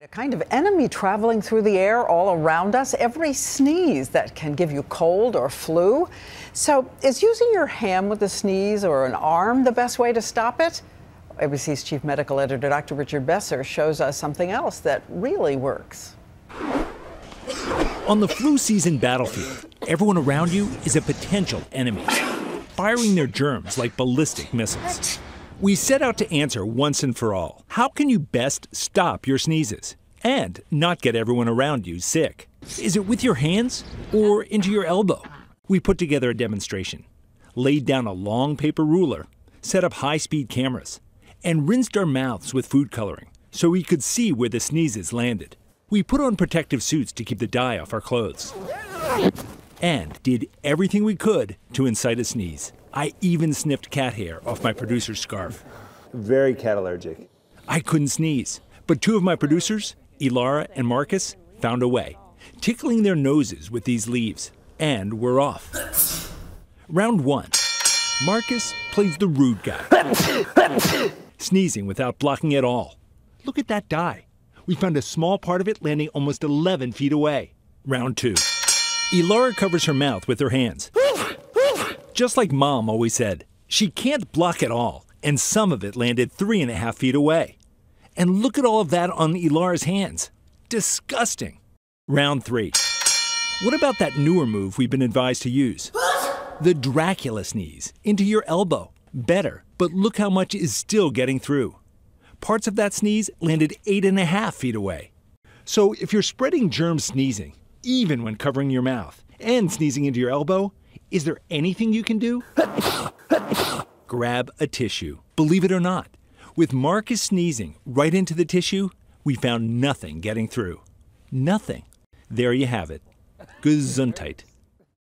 A kind of enemy traveling through the air all around us, every sneeze that can give you cold or flu. So, is using your hand with a sneeze or an arm the best way to stop it? ABC's chief medical editor, Dr. Richard Besser, shows us something else that really works. On the flu season battlefield, everyone around you is a potential enemy, firing their germs like ballistic missiles. We set out to answer once and for all how can you best stop your sneezes and not get everyone around you sick? Is it with your hands or into your elbow? We put together a demonstration, laid down a long paper ruler, set up high speed cameras, and rinsed our mouths with food coloring so we could see where the sneezes landed. We put on protective suits to keep the dye off our clothes and did everything we could to incite a sneeze. I even sniffed cat hair off my producer's scarf. Very cat allergic. I couldn't sneeze, but two of my producers, Ilara and Marcus, found a way, tickling their noses with these leaves, and we're off. Round one Marcus plays the rude guy, sneezing without blocking at all. Look at that dye. We found a small part of it landing almost 11 feet away. Round two Ilara covers her mouth with her hands. Just like mom always said, she can't block it all, and some of it landed three and a half feet away. And look at all of that on Ilara's hands. Disgusting. Round three. What about that newer move we've been advised to use? The Dracula sneeze into your elbow. Better, but look how much is still getting through. Parts of that sneeze landed eight and a half feet away. So if you're spreading germs sneezing, even when covering your mouth, and sneezing into your elbow, is there anything you can do? Grab a tissue. Believe it or not, with Marcus sneezing right into the tissue, we found nothing getting through. Nothing. There you have it. Gesundheit.